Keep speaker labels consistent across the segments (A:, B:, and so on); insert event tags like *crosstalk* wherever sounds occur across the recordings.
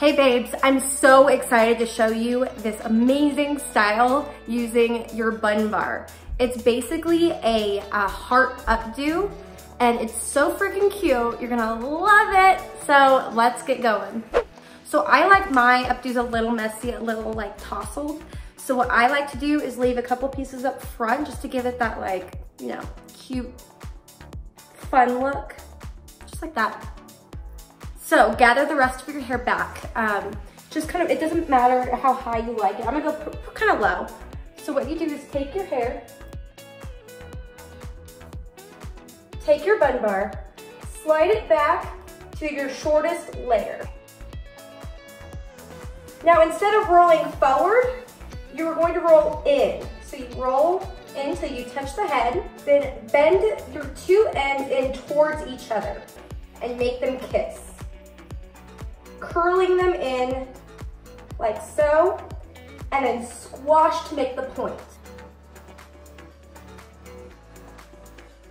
A: Hey babes, I'm so excited to show you this amazing style using your bun bar. It's basically a, a heart updo and it's so freaking cute. You're gonna love it. So let's get going. So I like my updos a little messy, a little like tousled. So what I like to do is leave a couple pieces up front just to give it that like, you know, cute, fun look. Just like that. So gather the rest of your hair back. Um, just kind of, it doesn't matter how high you like it. I'm gonna go kind of low. So what you do is take your hair, take your bun bar, slide it back to your shortest layer. Now instead of rolling forward, you're going to roll in. So you roll in until you touch the head, then bend your two ends in towards each other and make them kiss curling them in like so, and then squash to make the point.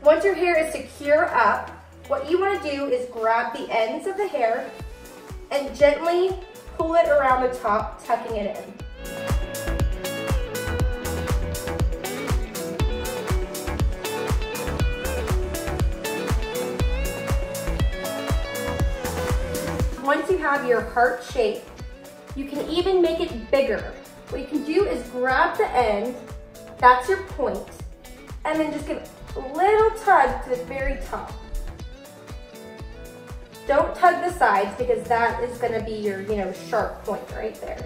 A: Once your hair is secure up, what you wanna do is grab the ends of the hair and gently pull it around the top, tucking it in. Once you have your heart shape, you can even make it bigger. What you can do is grab the end, that's your point, and then just give a little tug to the very top. Don't tug the sides because that is gonna be your, you know, sharp point right there.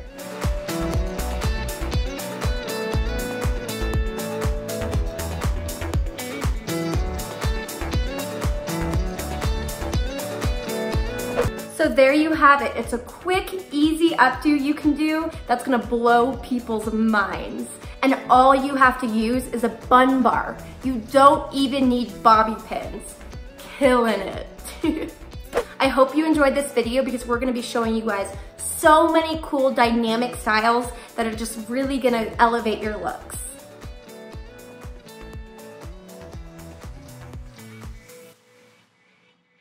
A: So there you have it. It's a quick, easy updo you can do that's gonna blow people's minds. And all you have to use is a bun bar. You don't even need bobby pins. Killing it. *laughs* I hope you enjoyed this video because we're gonna be showing you guys so many cool dynamic styles that are just really gonna elevate your looks.